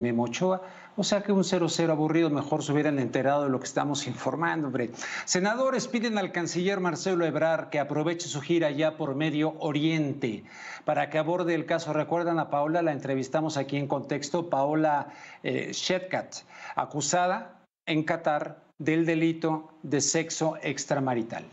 Memo Ochoa. O sea que un 0-0 aburrido, mejor se hubieran enterado de lo que estamos informando, hombre. Senadores piden al canciller Marcelo Ebrard que aproveche su gira ya por Medio Oriente para que aborde el caso. Recuerdan a Paola, la entrevistamos aquí en contexto, Paola eh, Shedkat, acusada en Qatar del delito de sexo extramarital.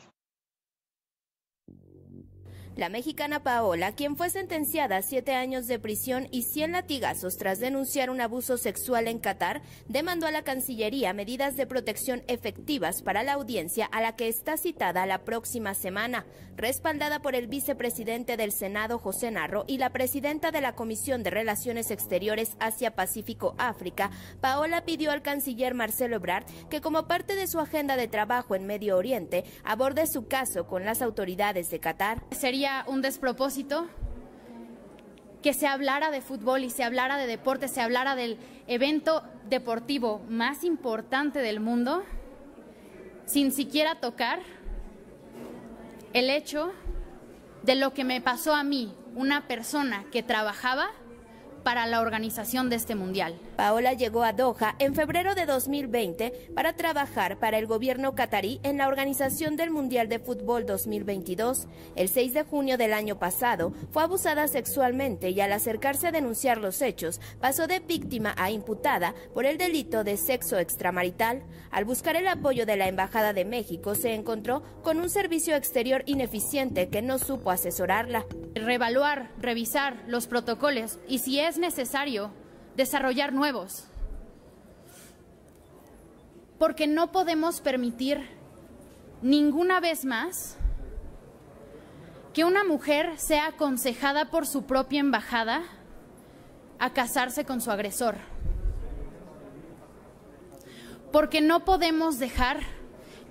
La mexicana Paola, quien fue sentenciada a siete años de prisión y 100 latigazos tras denunciar un abuso sexual en Qatar, demandó a la Cancillería medidas de protección efectivas para la audiencia a la que está citada la próxima semana. Respaldada por el vicepresidente del Senado, José Narro, y la presidenta de la Comisión de Relaciones Exteriores Asia-Pacífico-África, Paola pidió al canciller Marcelo Ebrard que como parte de su agenda de trabajo en Medio Oriente, aborde su caso con las autoridades de Qatar. Sería un despropósito que se hablara de fútbol y se hablara de deporte, se hablara del evento deportivo más importante del mundo, sin siquiera tocar el hecho de lo que me pasó a mí, una persona que trabajaba para la organización de este mundial. Paola llegó a Doha en febrero de 2020 para trabajar para el gobierno catarí en la organización del Mundial de Fútbol 2022. El 6 de junio del año pasado fue abusada sexualmente y al acercarse a denunciar los hechos pasó de víctima a imputada por el delito de sexo extramarital. Al buscar el apoyo de la Embajada de México se encontró con un servicio exterior ineficiente que no supo asesorarla. Revaluar, revisar los protocolos y si es necesario desarrollar nuevos. Porque no podemos permitir ninguna vez más que una mujer sea aconsejada por su propia embajada a casarse con su agresor. Porque no podemos dejar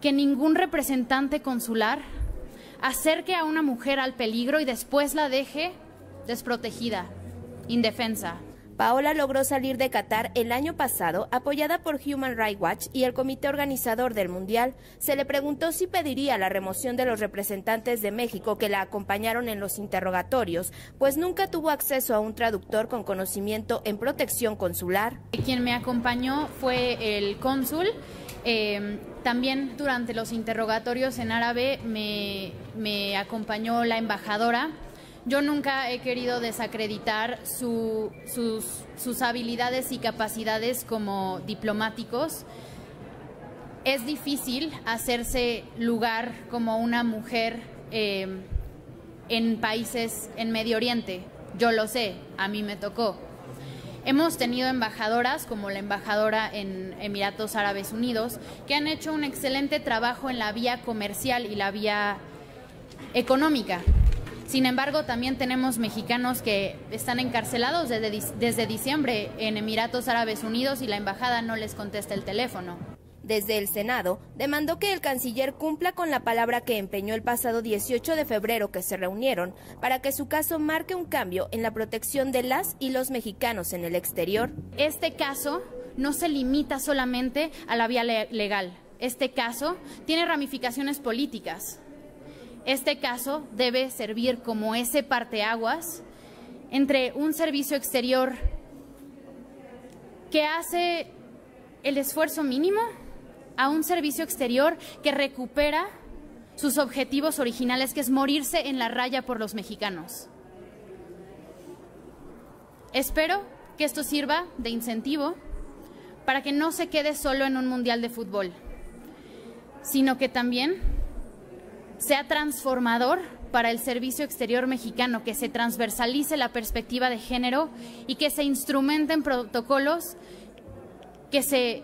que ningún representante consular acerque a una mujer al peligro y después la deje desprotegida indefensa. Paola logró salir de Qatar el año pasado apoyada por Human Rights Watch y el comité organizador del Mundial. Se le preguntó si pediría la remoción de los representantes de México que la acompañaron en los interrogatorios, pues nunca tuvo acceso a un traductor con conocimiento en protección consular. Quien me acompañó fue el cónsul. Eh, también durante los interrogatorios en árabe me acompañó la embajadora yo nunca he querido desacreditar sus, habilidades y capacidades como diplomáticos. Es difícil hacerse lugar como una mujer eh, en países en Medio Oriente. Yo lo sé, a mí me tocó. Hemos tenido embajadoras como la embajadora en Emiratos Árabes Unidos que han hecho un excelente trabajo en la vía comercial y la vía económica. Sin embargo, también tenemos mexicanos que están encarcelados desde, desde diciembre en Emiratos Árabes Unidos y la embajada no les contesta el teléfono. Desde el Senado, demandó que el canciller cumpla con la palabra que empeñó el pasado 18 de febrero que se reunieron para que su caso marque un cambio en la protección de las y los mexicanos en el exterior. Este caso no se limita solamente a la vía legal. Este caso tiene ramificaciones políticas. Este caso debe servir como ese parteaguas entre un servicio exterior que hace el esfuerzo mínimo a un servicio exterior que recupera sus objetivos originales, que es morirse en la raya por los mexicanos. Espero que esto sirva de incentivo para que no se quede solo en un mundial de fútbol, sino que también sea transformador para el servicio exterior mexicano, que se transversalice la perspectiva de género y que se instrumenten protocolos que se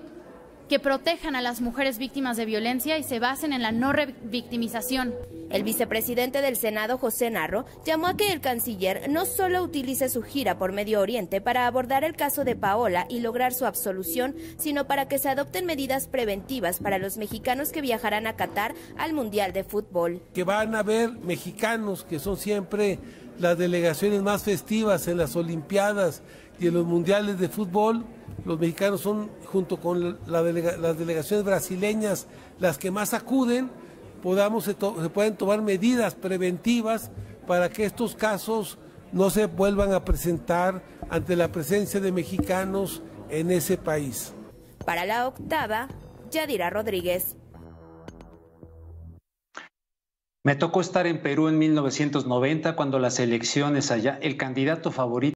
que protejan a las mujeres víctimas de violencia y se basen en la no revictimización. El vicepresidente del Senado, José Narro, llamó a que el canciller no solo utilice su gira por Medio Oriente para abordar el caso de Paola y lograr su absolución, sino para que se adopten medidas preventivas para los mexicanos que viajarán a Qatar al Mundial de Fútbol. Que van a ver mexicanos que son siempre las delegaciones más festivas en las Olimpiadas y en los Mundiales de Fútbol, los mexicanos son, junto con las delegaciones brasileñas, las que más acuden, podamos, se, pueden tomar medidas preventivas para que estos casos no se vuelvan a presentar ante la presencia de mexicanos en ese país. Para la octava, Yadira Rodríguez. Me tocó estar en Perú en 1990 cuando las elecciones allá, el candidato favorito